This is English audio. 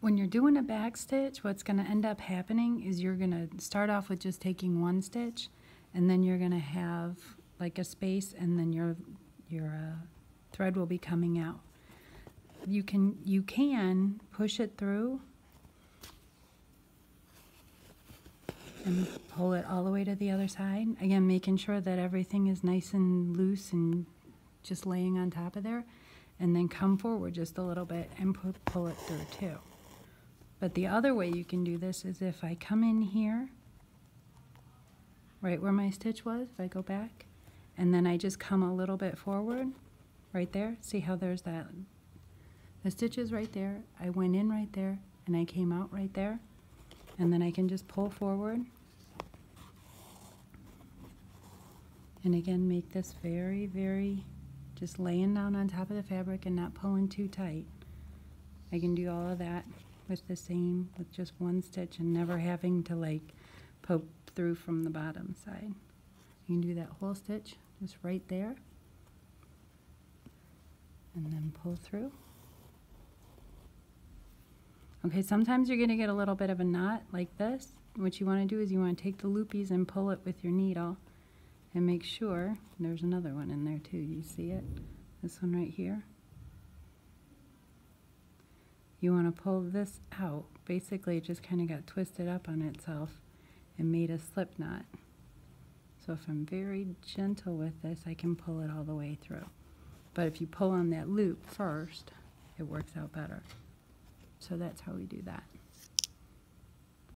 when you're doing a back stitch, what's going to end up happening is you're going to start off with just taking one stitch, and then you're going to have like a space, and then your your uh, thread will be coming out. You can you can push it through and pull it all the way to the other side. Again, making sure that everything is nice and loose and just laying on top of there. And then come forward just a little bit and pu- pull it through too. But the other way you can do this is if I come in here, right where my stitch was, if I go back, and then I just come a little bit forward, right there. See how there's that, the stitch is right there. I went in right there and I came out right there. And then I can just pull forward. And again, make this very, very, just laying down on top of the fabric and not pulling too tight. I can do all of that with the same, with just one stitch and never having to like poke through from the bottom side. You can do that whole stitch just right there. And then pull through. Okay, sometimes you're gonna get a little bit of a knot like this. What you wanna do is you wanna take the loopies and pull it with your needle and make sure, there's another one in there too, you see it? This one right here. You wanna pull this out. Basically, it just kinda got twisted up on itself and made a slip knot. So if I'm very gentle with this, I can pull it all the way through. But if you pull on that loop first, it works out better. So that's how we do that.